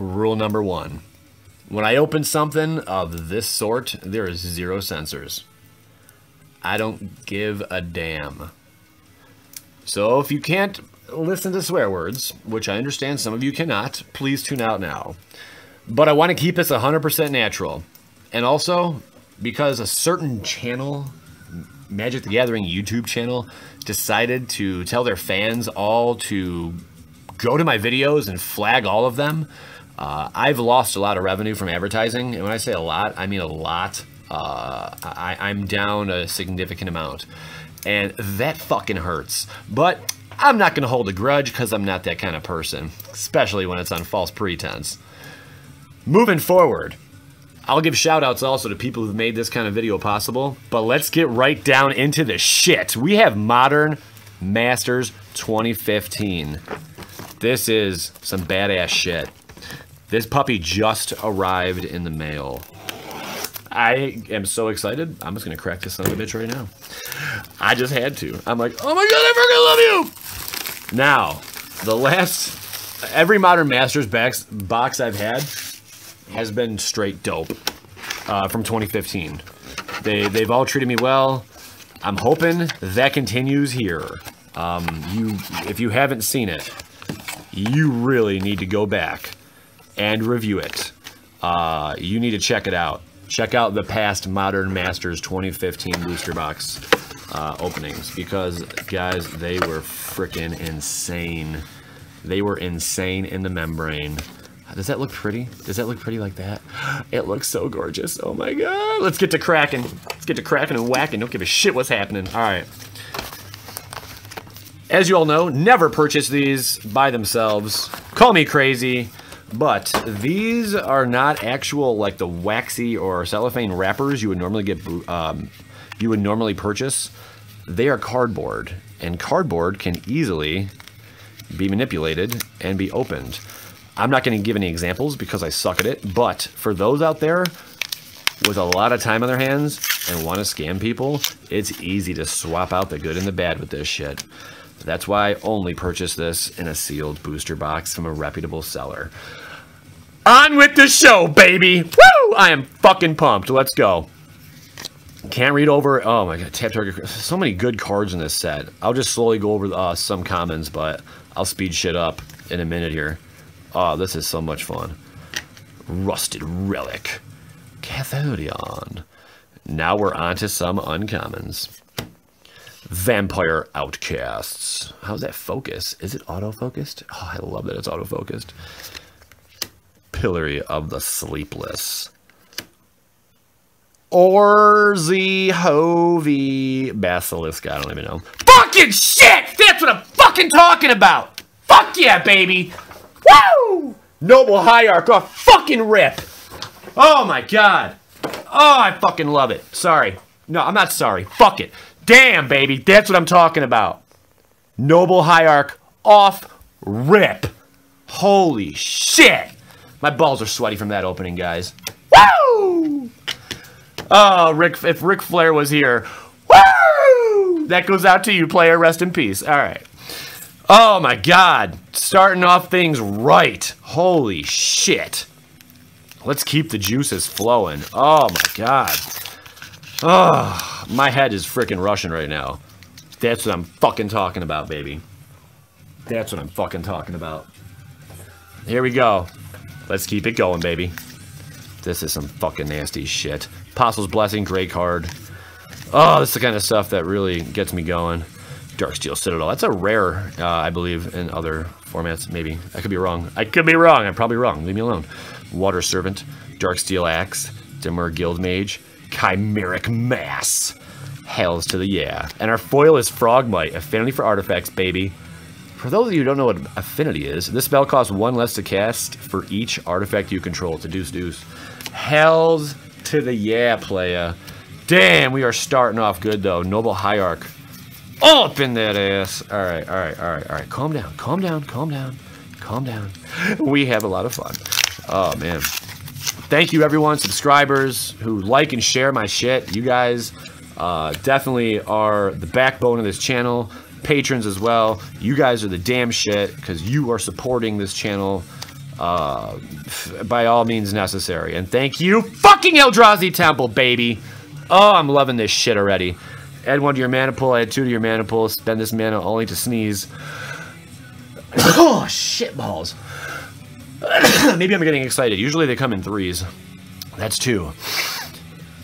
rule number one. When I open something of this sort, there is zero censors. I don't give a damn. So if you can't listen to swear words, which I understand some of you cannot, please tune out now. But I want to keep this 100% natural. And also, because a certain channel, Magic the Gathering YouTube channel, decided to tell their fans all to go to my videos and flag all of them, uh, I've lost a lot of revenue from advertising. And when I say a lot, I mean a lot. Uh, I, I'm down a significant amount. And that fucking hurts. But I'm not going to hold a grudge because I'm not that kind of person, especially when it's on false pretense. Moving forward, I'll give shout outs also to people who've made this kind of video possible, but let's get right down into the shit. We have Modern Masters 2015. This is some badass shit. This puppy just arrived in the mail. I am so excited. I'm just gonna crack this son of a bitch right now. I just had to. I'm like, oh my god, I freaking love you! Now, the last every Modern Masters box, box I've had has been straight dope uh, from 2015. They they've all treated me well. I'm hoping that continues here. Um, you, if you haven't seen it, you really need to go back and review it. Uh, you need to check it out. Check out the past Modern Masters 2015 booster box uh, openings because, guys, they were freaking insane. They were insane in the membrane. Does that look pretty? Does that look pretty like that? It looks so gorgeous. Oh my god. Let's get to cracking. Let's get to cracking and whacking. Don't give a shit what's happening. All right. As you all know, never purchase these by themselves. Call me crazy, but these are not actual like the waxy or cellophane wrappers you would normally get um, you would normally purchase. They are cardboard, and cardboard can easily be manipulated and be opened. I'm not going to give any examples because I suck at it, but for those out there with a lot of time on their hands and want to scam people, it's easy to swap out the good and the bad with this shit. That's why I only purchase this in a sealed booster box from a reputable seller. On with the show, baby! Woo! I am fucking pumped. Let's go. Can't read over. Oh my god, tap target. So many good cards in this set. I'll just slowly go over uh, some commons, but I'll speed shit up in a minute here. Oh, this is so much fun. Rusted Relic. Cathodion. Now we're on to some uncommons. Vampire Outcasts. How's that focus? Is it auto-focused? Oh, I love that it's auto-focused. Pillory of the Sleepless. Orzi Hovey Basilisk. I don't even know. Fucking shit! That's what I'm fucking talking about! Fuck yeah, baby! Woo! Noble Hierarch off fucking rip! Oh my god! Oh, I fucking love it. Sorry. No, I'm not sorry. Fuck it. Damn, baby. That's what I'm talking about. Noble Hierarch off rip. Holy shit. My balls are sweaty from that opening, guys. Woo! Oh, Rick, if Ric Flair was here, woo! That goes out to you, player. Rest in peace. All right. Oh my God. Starting off things right. Holy shit. Let's keep the juices flowing. Oh my God. Oh, my head is freaking rushing right now. That's what I'm fucking talking about, baby. That's what I'm fucking talking about. Here we go. Let's keep it going, baby. This is some fucking nasty shit. Apostle's Blessing, great card. Oh, this is the kind of stuff that really gets me going. Darksteel Citadel. That's a rare, uh, I believe, in other formats, maybe. I could be wrong. I could be wrong. I'm probably wrong. Leave me alone. Water Servant, Darksteel Axe, Dimir Guildmage, Chimeric Mass. Hells to the yeah. And our foil is Frogmite, affinity for artifacts, baby. For those of you who don't know what affinity is, this spell costs one less to cast for each artifact you control. It's a deuce deuce. Hells to the yeah, playa. Damn, we are starting off good though. Noble Hierarch. All up in that ass. Alright, alright, alright, alright. Calm down, calm down, calm down, calm down. We have a lot of fun. Oh man. Thank you everyone, subscribers who like and share my shit. You guys uh, definitely are the backbone of this channel. Patrons as well. You guys are the damn shit because you are supporting this channel uh, by all means necessary. And thank you, fucking Eldrazi Temple, baby. Oh, I'm loving this shit already. Add one to your mana pool, add two to your mana pool, spend this mana only to sneeze. oh, shit balls. Maybe I'm getting excited. Usually they come in threes. That's two.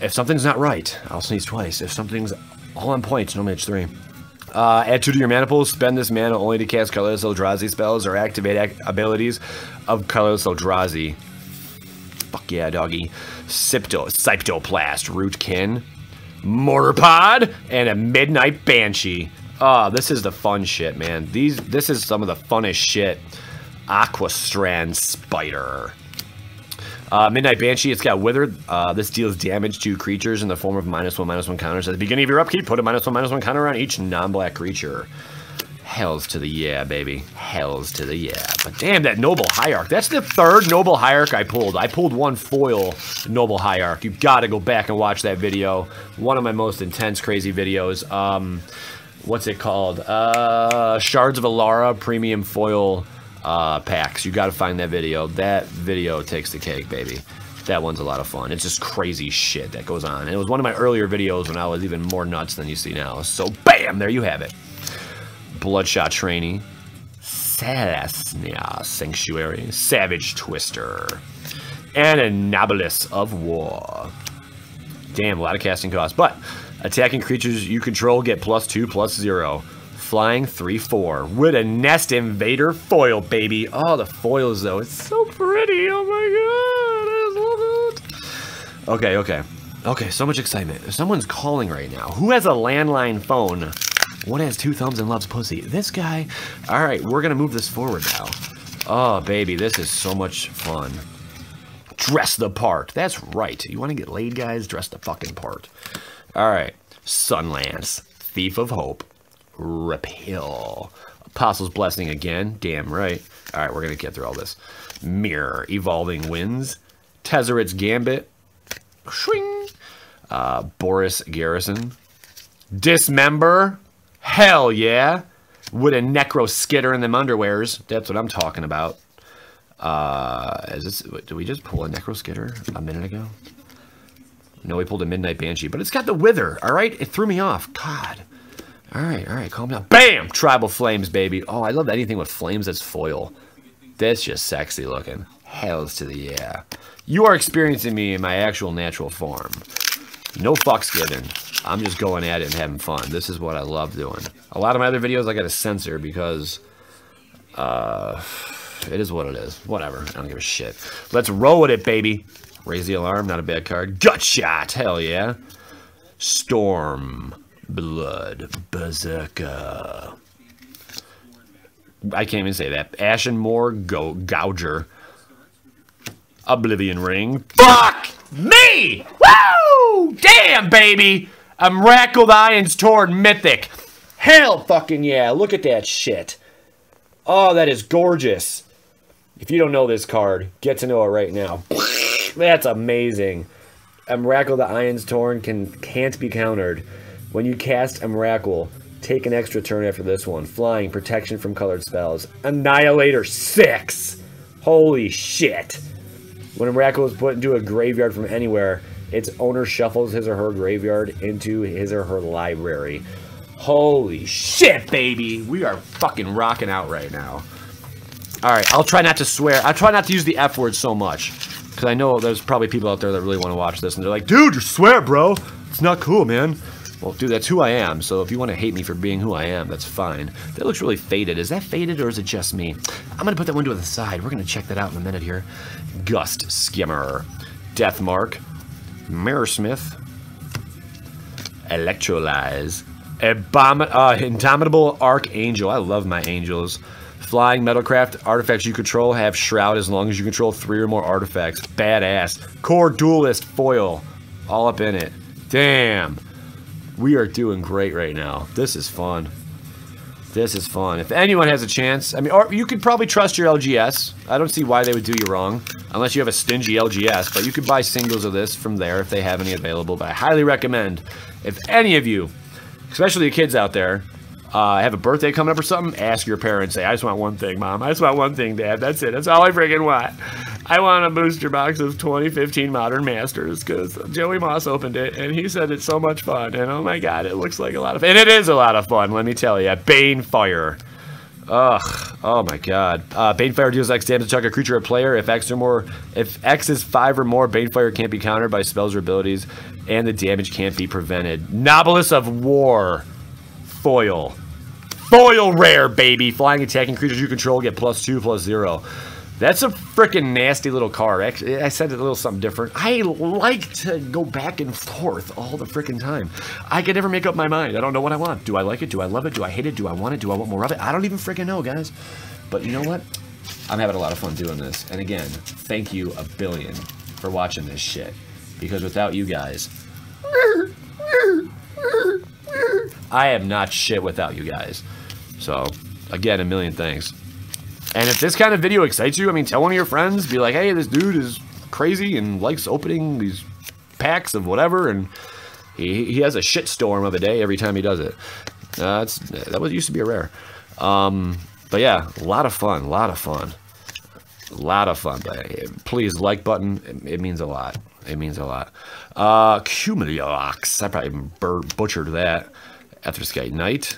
If something's not right, I'll sneeze twice. If something's all on point, normally it's three. Uh, add two to your mana pool. Spend this mana only to cast colorless Eldrazi spells or activate abilities of colorless Eldrazi. Fuck yeah, doggy. Sipto, Cytoplast, Rootkin, Mortarpod, and a Midnight Banshee. Oh, this is the fun shit, man. These, this is some of the funnest shit. Aquastrand Spider. Uh, Midnight Banshee, it's got Withered. Uh, this deals damage to creatures in the form of minus one, minus one counters. At the beginning of your upkeep, put a minus one, minus one counter on each non-black creature. Hells to the yeah, baby. Hells to the yeah. But damn, that Noble Hierarch. That's the third Noble Hierarch I pulled. I pulled one foil Noble Hierarch. You've got to go back and watch that video. One of my most intense, crazy videos. Um, what's it called? Uh, Shards of Alara Premium Foil uh, packs. You got to find that video. That video takes the cake, baby. That one's a lot of fun. It's just crazy shit that goes on. And it was one of my earlier videos when I was even more nuts than you see now. So, bam, there you have it. Bloodshot Trainee, Selesnya Sanctuary, Savage Twister, and a Nobilis of War. Damn, a lot of casting costs. But attacking creatures you control get plus two, plus zero. Flying 3-4 with a Nest Invader foil, baby. Oh, the foils, though. It's so pretty. Oh, my God. I love it. Okay, okay. Okay, so much excitement. Someone's calling right now. Who has a landline phone? One has two thumbs and loves pussy. This guy. All right, we're going to move this forward now. Oh, baby, this is so much fun. Dress the part. That's right. You want to get laid, guys? Dress the fucking part. All right. Sunlance. Thief of Hope. Repeal. Apostle's Blessing again. Damn right. All right, we're going to get through all this. Mirror. Evolving Wilds. Tezzeret's Gambit. Shwing. Uh, Boros Garrison. Dismember. Hell yeah. With a Necro Skitter in them underwears. That's what I'm talking about. Uh, is this, did we just pull a Necro Skitter a minute ago? No, we pulled a Midnight Banshee, but it's got the Wither, all right? It threw me off. God. All right, all right, calm down. Bam! Tribal Flames, baby. Oh, I love anything with flames that's foil. That's just sexy looking. Hells to the yeah. You are experiencing me in my actual natural form. No fucks given. I'm just going at it and having fun. This is what I love doing. A lot of my other videos I got to censor because uh, it is what it is. Whatever. I don't give a shit. Let's roll with it, baby. Raise the alarm. Not a bad card. Gut shot. Hell yeah. Storm. Blood Berserker. I can't even say that. Ashen Moor Go Gouger. Oblivion Ring. Fuck me! Woo! Damn, baby! Emrakul Aeons Torn Mythic. Hell fucking yeah. Look at that shit. Oh, that is gorgeous. If you don't know this card, get to know it right now. That's amazing. Emrakul the Aeons Torn can, can't be countered. When you cast Emrakul, take an extra turn after this one. Flying, protection from colored spells. Annihilator 6! Holy shit! When Emrakul is put into a graveyard from anywhere, its owner shuffles his or her graveyard into his or her library. Holy shit, baby! We are fucking rocking out right now. Alright, I'll try not to swear. I'll try not to use the F word so much. Because I know there's probably people out there that really want to watch this, and they're like, Dude, you swear, bro! It's not cool, man. Well, dude, that's who I am, so if you want to hate me for being who I am, that's fine. That looks really faded. Is that faded, or is it just me? I'm going to put that window to the side. We're going to check that out in a minute here. Gust Skimmer. Deathmark. Mirrorsmith. Electrolyze. Abom uh, Indomitable Archangel. I love my angels. Flying Metalcraft. Artifacts you control have Shroud as long as you control three or more artifacts. Badass. Kor Duelist Foil. All up in it. Damn. We are doing great right now. This is fun. This is fun. If anyone has a chance, I mean, or you could probably trust your LGS. I don't see why they would do you wrong, unless you have a stingy LGS, but you could buy singles of this from there if they have any available, but I highly recommend, if any of you, especially the kids out there, uh, have a birthday coming up or something, ask your parents. Say, I just want one thing, Mom. I just want one thing, Dad. That's it. That's all I freaking want. I want a booster box of 2015 Modern Masters because Joey Moss opened it and he said it's so much fun. And oh my God, it looks like a lot of fun. And it is a lot of fun, let me tell you. Banefire. Ugh. Oh my god. Uh, Banefire deals X damage to a creature or player. If X or more, if X is five or more, Banefire can't be countered by spells or abilities, and the damage can't be prevented. Nobilis of War. Foil. Foil rare, baby. Flying attacking creatures you control get plus two, plus zero. That's a freaking nasty little car. Actually, I said it a little something different. I like to go back and forth all the freaking time. I can never make up my mind. I don't know what I want. Do I like it? Do I love it? Do I hate it? Do I want it? Do I want more of it? I don't even freaking know, guys. But you know what? I'm having a lot of fun doing this. And again, thank you a billion for watching this shit. Because without you guys, I am not shit without you guys. So, again, a million thanks. And if this kind of video excites you, I mean, tell one of your friends, be like, hey, this dude is crazy and likes opening these packs of whatever, and he, he has a shitstorm of a day every time he does it. Uh, that was used to be a rare. Um, but yeah, a lot of fun, a lot of fun. A lot of fun. But please, like button, it, it means a lot. It means a lot. Uh, Cumuliox, I probably butchered that. Ethersky Knight.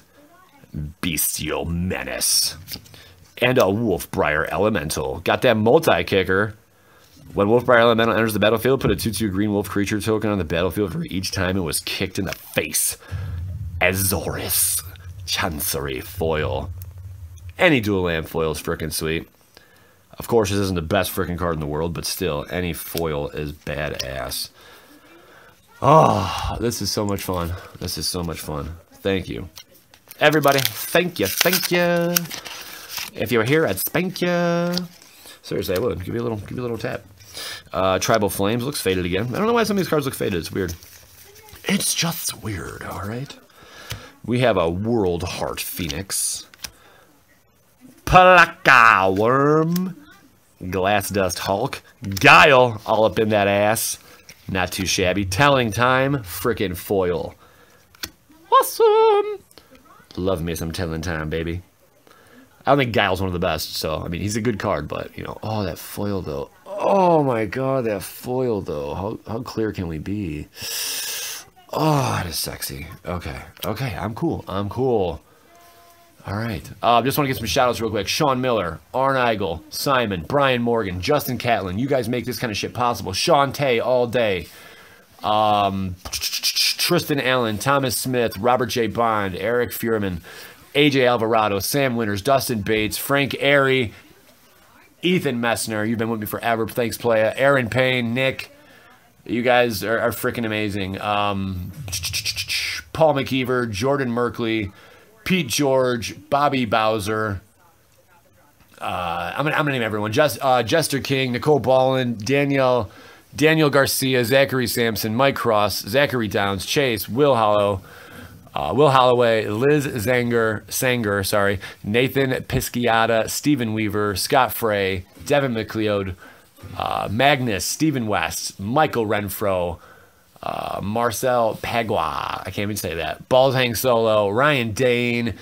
Bestial Menace and a Wolfbriar Elemental. Got that multi-kicker. When Wolfbriar Elemental enters the battlefield, put a 2-2 green wolf creature token on the battlefield for each time it was kicked in the face. Azorius. Chancery Foil. Any dual land foil is freaking sweet. Of course, this isn't the best freaking card in the world, but still, any foil is badass. Oh, this is so much fun. This is so much fun. Thank you. Everybody, thank you, thank you. If you were here, I'd spank you. Seriously, I would. Give you a little, give you a little tap. Uh, Tribal Flames looks faded again. I don't know why some of these cards look faded. It's weird. It's just weird, all right? We have a World Heart Phoenix. Pelakka Wurm. Glass Dust Hulk. Guile all up in that ass. Not too shabby. Telling Time. Frickin' foil. Awesome. Love me some Telling Time, baby. I don't think Guile's one of the best, so, I mean, he's a good card, but, you know, oh, that foil, though. Oh, my God, that foil, though. How, how clear can we be? Oh, that is sexy. Okay, okay, I'm cool. I'm cool. All right. Uh, just want to get some shout-outs real quick. Sean Miller, Arn Eigel, Simon, Brian Morgan, Justin Catlin. You guys make this kind of shit possible. Sean Tay all day. Um, Tristan Allen, Thomas Smith, Robert J. Bond, Eric Fuhrman, AJ Alvarado, Sam Winters, Dustin Bates, Frank Airy, Ethan Messner. You've been with me forever. Thanks, Playa. Aaron Payne, Nick. You guys are, are freaking amazing. Um, Paul McKeever, Jordan Merkley, Pete George, Bobby Bowser. Uh, I'm gonna I'm gonna name everyone. Just uh, Jester King, Nicole Ballin, Danielle, Daniel Garcia, Zachary Sampson, Mike Cross, Zachary Downs, Chase, Will Hollow, uh, Will Holloway, Liz Zanger, Sanger, sorry, Nathan Pisciata, Stephen Weaver, Scott Frey, Devin McLeod, uh, Magnus, Stephen West, Michael Renfro, uh, Marcel Pagua, I can't even say that, Balls Hang Solo, Ryan Dane,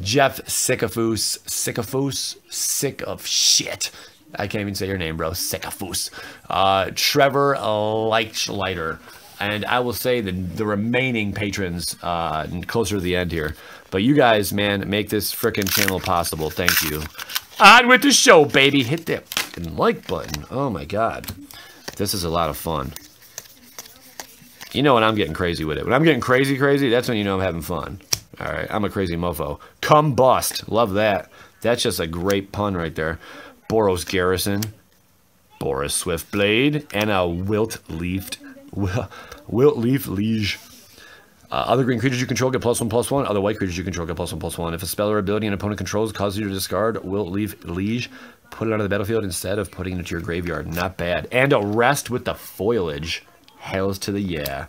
Jeff Sickafus, Sickafus, sick of shit. I can't even say your name, bro. Sickafus. Uh, Trevor Leichleiter. And I will say the, the remaining patrons uh, closer to the end here. But you guys, man, make this freaking channel possible. Thank you. On with the show, baby. Hit that fucking like button. Oh, my God. This is a lot of fun. You know when I'm getting crazy with it. When I'm getting crazy, crazy, that's when you know I'm having fun. All right, I'm a crazy mofo. Come bust. Love that. That's just a great pun right there. Boros Garrison, Boros Swiftblade, and a Wilt-Leafed Wilt Leaf Liege. Uh, other green creatures you control get plus one plus one. Other white creatures you control get plus one plus one. If a spell or ability an opponent controls causes you to discard Wilt Leaf Liege, put it onto the battlefield instead of putting it into your graveyard. Not bad. And a rest with the foliage. Hails to the yeah.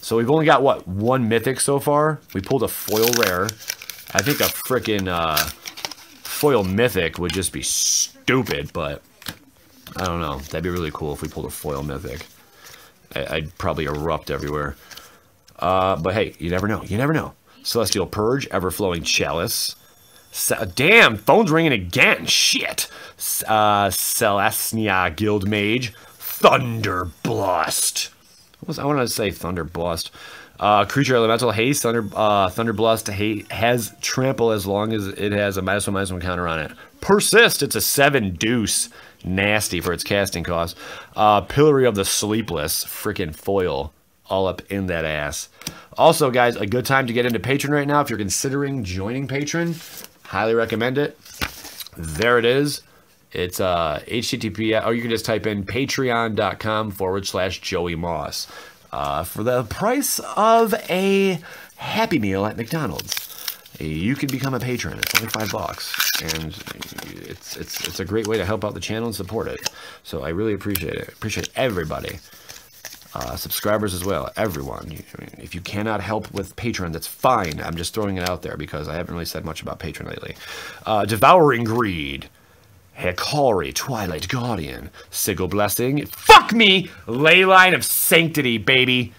So we've only got, what, one mythic so far? We pulled a foil rare. I think a freaking uh, foil mythic would just be stupid, but I don't know. That'd be really cool if we pulled a foil mythic. I, would probably erupt everywhere. Uh, but hey, you never know. You never know. Celestial Purge, Everflowing Chalice. damn, phone's ringing again. Shit. Uh, Celestia Guild Mage. Thunderblast. What was I wanted to say Thunderblast. Uh, creature elemental haste, thunder, uh, thunderblast hate has trample as long as it has a minus one minus one counter on it. Persist, it's a seven deuce, nasty for its casting cost. Uh, Pillory of the Sleepless, freaking foil, all up in that ass. Also, guys, a good time to get into Patreon right now if you're considering joining Patreon. Highly recommend it. There it is. It's uh, HTTP, or you can just type in patreon.com forward slash Joey Moss uh, for the price of a Happy Meal at McDonald's. You can become a patron. It's only five bucks, and it's it's it's a great way to help out the channel and support it. So I really appreciate it. Appreciate everybody, uh, subscribers as well, everyone. if you cannot help with Patreon, that's fine. I'm just throwing it out there because I haven't really said much about Patreon lately. Uh, Devouring Greed. Hikari, Twilight Guardian, Sigil Blessing, fuck me, Leyline of Sanctity, baby.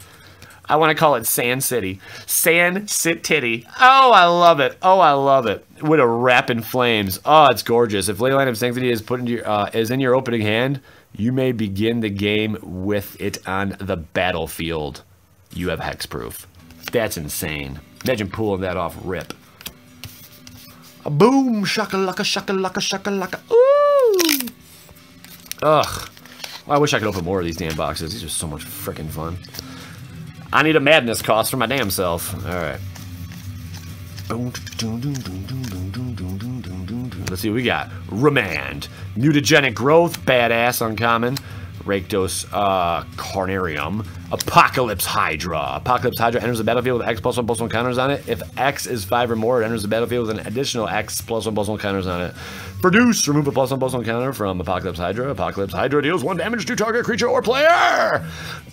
I want to call it Sand City. Sand Sit Titty. Oh, I love it. Oh, I love it. With a wrap in flames. Oh, it's gorgeous. If Leyline of Sanctity is put into your, uh, is in your opening hand, you may begin the game with it on the battlefield. You have hexproof. That's insane. Imagine pulling that off rip. A boom, shakalaka, shakalaka, shakalaka. Ooh. Ugh. I wish I could open more of these damn boxes. These are so much freaking fun. I need a madness cost for my damn self. All right. Let's see what we got. Remand. Mutagenic growth. Badass uncommon. Rakdos uh, Carnarium, Apocalypse Hydra. Apocalypse Hydra enters the battlefield with X plus one plus one counters on it. If X is five or more, it enters the battlefield with an additional X plus one plus one counters on it. Produce, remove a plus one plus one counter from Apocalypse Hydra. Apocalypse Hydra deals one damage to target creature or player.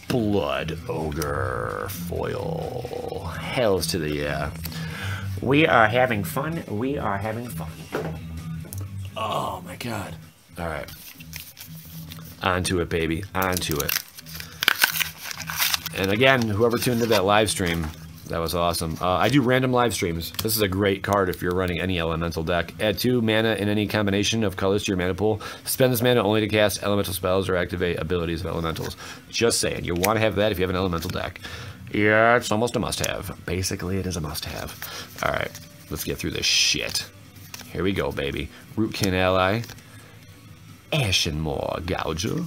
Blood Ogre foil. Hells to the yeah. We are having fun. We are having fun. Oh my god. All right. Onto it, baby. Onto it. And again, whoever tuned into that live stream, that was awesome. Uh, I do random live streams. This is a great card if you're running any elemental deck. Add two mana in any combination of colors to your mana pool. Spend this mana only to cast elemental spells or activate abilities of elementals. Just saying, you want to have that if you have an elemental deck. Yeah, it's almost a must-have. Basically, it is a must-have. All right, let's get through this shit. Here we go, baby. Rootkin Ally. Ashenmoor Gouger.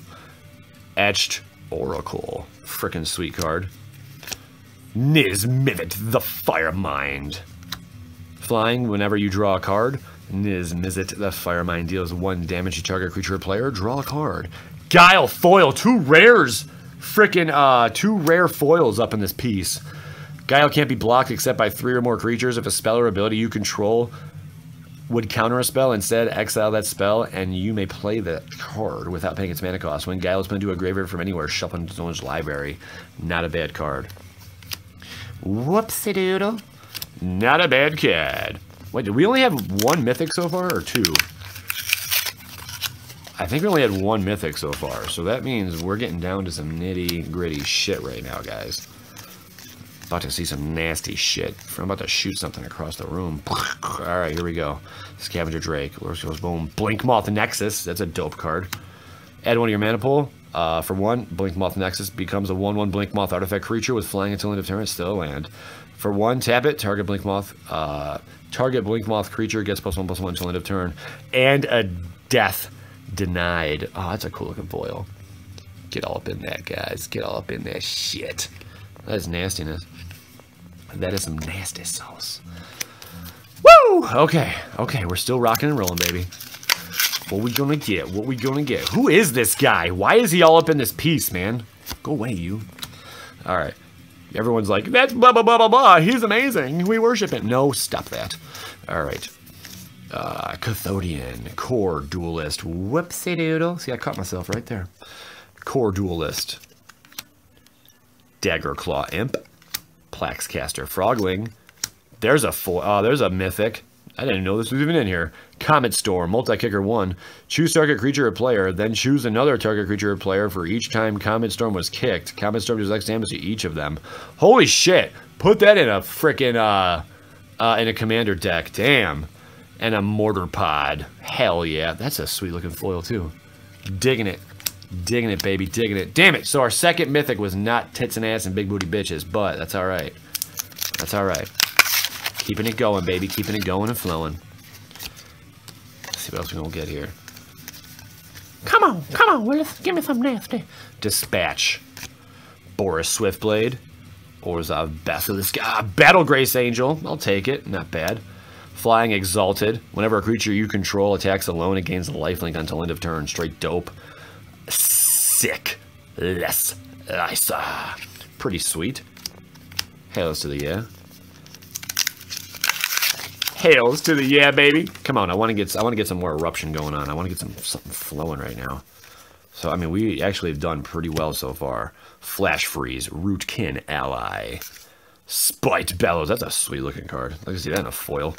Etched Oracle. Frickin' sweet card. Niz the Fire Mind. Flying whenever you draw a card. Niz the Fire Mind deals one damage to target creature or player. Draw a card. Guile Foil, two rares. Frickin' uh, two rare foils up in this piece. Guile can't be blocked except by three or more creatures if a spell or ability you control would counter a spell, instead exile that spell, and you may play the card without paying its mana cost. When Guile is put into a graveyard from anywhere, shuffle into someone's library. Not a bad card. Whoopsie doodle. Not a bad card. Wait, did we only have one mythic so far, or two? I think we only had one mythic so far, so that means we're getting down to some nitty gritty shit right now, guys. About to see some nasty shit. I'm about to shoot something across the room. Alright, here we go. Scavenger Drake. Lord goes boom. Blinkmoth Nexus. That's a dope card. Add one to your mana pool. Uh, for one, Blinkmoth Nexus becomes a 1-1 Blinkmoth artifact creature with flying until end of turn. Still land. For one, tap it. Target Blinkmoth. Uh, target Blinkmoth creature gets plus one plus one until end of turn. And a death denied. Oh, that's a cool looking foil. Get all up in that, guys. Get all up in that shit. That is nastiness. That is some nasty sauce. Woo! Okay, okay, we're still rocking and rolling, baby. What we gonna get? What we gonna get? Who is this guy? Why is he all up in this piece, man? Go away, you. All right. Everyone's like, that's blah, blah, blah, blah, blah. He's amazing. We worship him. No, stop that. All right. Uh, Cathodion, Kor Duelist. Whoopsie doodle. See, I caught myself right there. Kor Duelist. Dagger Claw Imp. Plaxcaster Frogling. There's a four. Oh, there's a mythic. I didn't know this was even in here. Comet Storm, multi-kicker one. Choose target creature or player, then choose another target creature or player for each time Comet Storm was kicked. Comet Storm does X damage to each of them. Holy shit! Put that in a freaking uh, uh, in a commander deck. Damn. And a mortar pod. Hell yeah. That's a sweet looking foil too. Digging it. Digging it, baby. Digging it. Damn it. So our second mythic was not tits and ass and big booty bitches, but that's all right. That's all right. Keeping it going, baby. Keeping it going and flowing. Let's see what else we gonna get here. Come on, come on, Willis. Give me some nasty. Dispatch. Boros Swiftblade. Orzhov Basilisk. Ah, Battle Grace Angel. I'll take it. Not bad. Flying Exalted. Whenever a creature you control attacks alone, it gains a lifelink until end of turn. Straight dope. Sick. Less. Lysa. Pretty sweet. Hails to the yeah. Hails to the yeah, baby. Come on, I want to get I want to get some more eruption going on. I want to get some something flowing right now. So I mean, we actually have done pretty well so far. Flash freeze, rootkin ally, spite bellows. That's a sweet looking card. I can see that in a foil.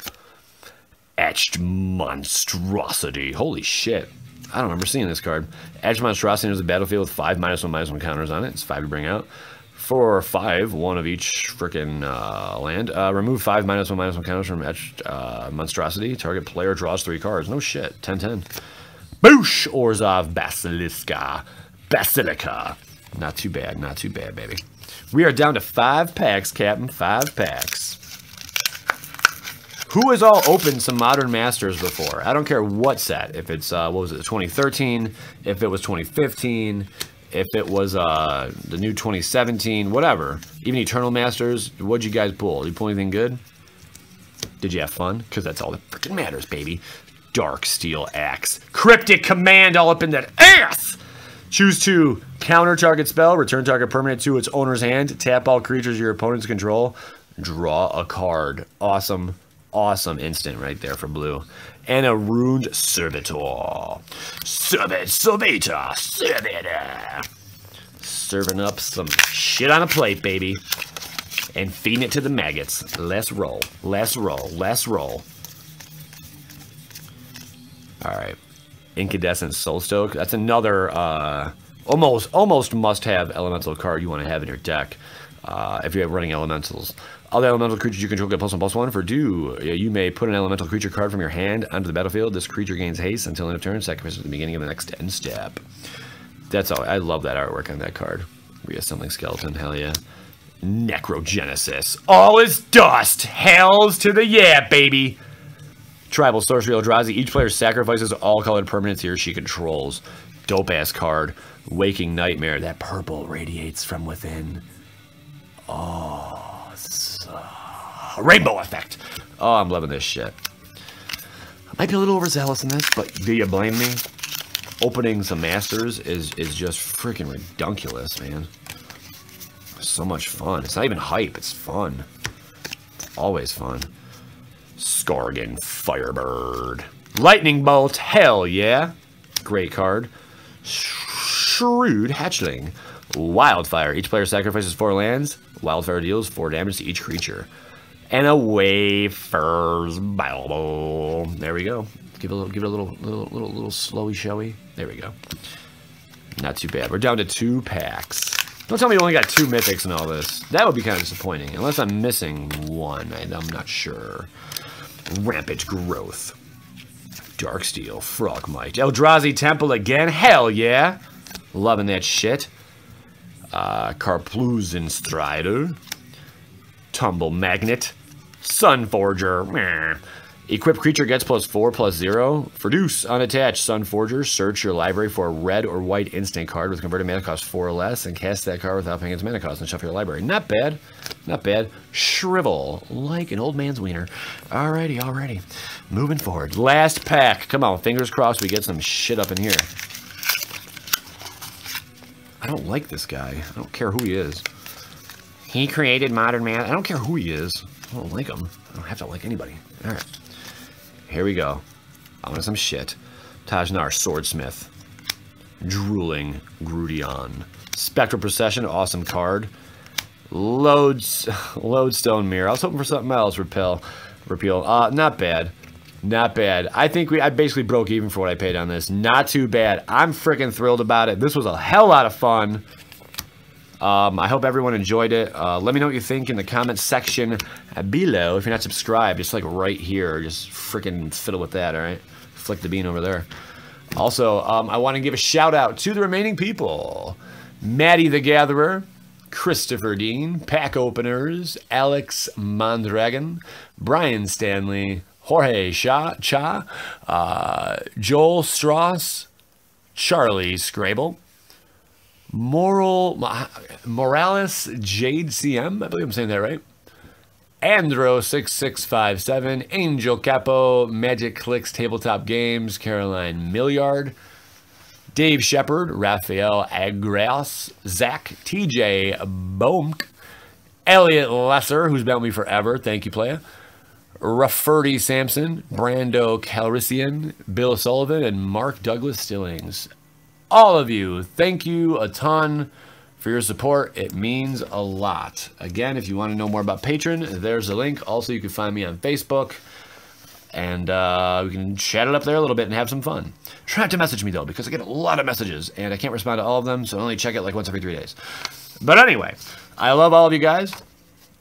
Etched monstrosity. Holy shit. I don't remember seeing this card. Etched monstrosity is a battlefield with five minus one minus one counters on it. It's five to bring out four or five, one of each freaking uh, land. Uh, remove five minus one minus one counters from etched uh, monstrosity. Target player draws three cards. No shit. 10-10. Boosh! Orzov Basiliska. Basilica. Not too bad. Not too bad, baby. We are down to five packs, Captain. Five packs. Who has all opened some Modern Masters before? I don't care what set. If it's, uh, what was it, 2013, if it was 2015, if it was uh, the new 2017, whatever. Even Eternal Masters, what'd you guys pull? Did you pull anything good? Did you have fun? Because that's all that freaking matters, baby. Dark Steel Axe. Cryptic Command all up in that ass! Choose to counter target spell, return target permanent to its owner's hand, tap all creatures your opponents control, draw a card. Awesome, awesome instant right there for blue. And a ruined Servitor. Servit, Servitor, Servitor. Serving up some shit on a plate, baby. And feeding it to the maggots. Let's roll, let's roll, let's roll. All right. Incandescent Soulstoke. That's another uh, almost almost must-have elemental card you want to have in your deck uh, if you're running elementals. Other elemental creatures you control get plus one plus one for do. You may put an elemental creature card from your hand onto the battlefield. This creature gains haste until end of turn. Sacrifice at the beginning of the next end step. That's all. I love that artwork on that card. Reassembling skeleton. Hell yeah. Necrogenesis. All is dust. Hells to the yeah, baby. Tribal Sorcery Eldrazi. Each player sacrifices all colored permanents he or she controls. Dope ass card. Waking Nightmare. That purple radiates from within. Oh. Rainbow effect. Oh, I'm loving this shit. I might be a little overzealous in this, but do you blame me? Opening some masters is is just freaking redunculous, man. So much fun. It's not even hype. It's fun. It's always fun. Skarrgan Firebird. Lightning Bolt, hell yeah. Great card. Shrewd Hatchling. Wildfire. Each player sacrifices four lands. Wildfire deals four damage to each creature. And a Wafer's Bible. There we go. Give it a little, give it a little, little, little, little slowy, showy. There we go. Not too bad. We're down to two packs. Don't tell me you only got two mythics in all this. That would be kind of disappointing. Unless I'm missing one. I'm not sure. Rampant Growth. Darksteel, Frogmite. Eldrazi Temple again? Hell yeah! Loving that shit. Uh, Karplusan Strider. Tumble Magnet. Sunforger. Meh. Equipped creature gets plus 4 plus 0. For deuce, unattached, Sunforger. Search your library for a red or white instant card with converted mana cost 4 or less and cast that card without paying its mana cost and shuffle your library. Not bad. Not bad. Shrivel. Like an old man's wiener. Alrighty, alrighty. Moving forward. Last pack. Come on, fingers crossed we get some shit up in here. I don't like this guy. I don't care who he is. He created Modern Man. I don't care who he is. I don't like them. I don't have to like anybody. Alright. Here we go. I want some shit. Taj-Nar Swordsmith. Drooling Grudion. Spectral Procession, awesome card. Loads, Lodestone Mirror. I was hoping for something else. Repel, repeal. Uh, not bad. Not bad. I think we. I basically broke even for what I paid on this. Not too bad. I'm freaking thrilled about it. This was a hell lot of fun. Um, I hope everyone enjoyed it. Uh, let me know what you think in the comments section below. If you're not subscribed, just like right here, just freaking fiddle with that, all right? Flick the bean over there. Also, um, I want to give a shout out to the remaining people. Maddie the Gatherer, Christopher Dean, Pack Openers, Alex Mondragon, Brian Stanley, Jorge Cha, Cha uh, Joel Strauss, Charlie Scrable, Moral Morales Jade CM, I believe I'm saying that right. Andro6657, Angel Capo, Magic Clicks Tabletop Games, Caroline Milliard, Dave Shepard, Raphael Agras, Zach, TJ Boemk, Elliot Lesser, who's been with me forever. Thank you, playa. Rafferty Sampson, Brando Calrissian, Bill Sullivan, and Mark Douglas Stillings. All of you, thank you a ton for your support. It means a lot. Again, if you want to know more about Patreon, there's a link. Also, you can find me on Facebook. And uh, we can chat it up there a little bit and have some fun. Try not to message me, though, because I get a lot of messages, and I can't respond to all of them, so I only check it like once every three days. But anyway, I love all of you guys.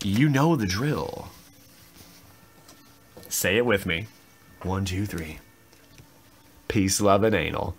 You know the drill. Say it with me. One, two, three. Peace, love, and anal.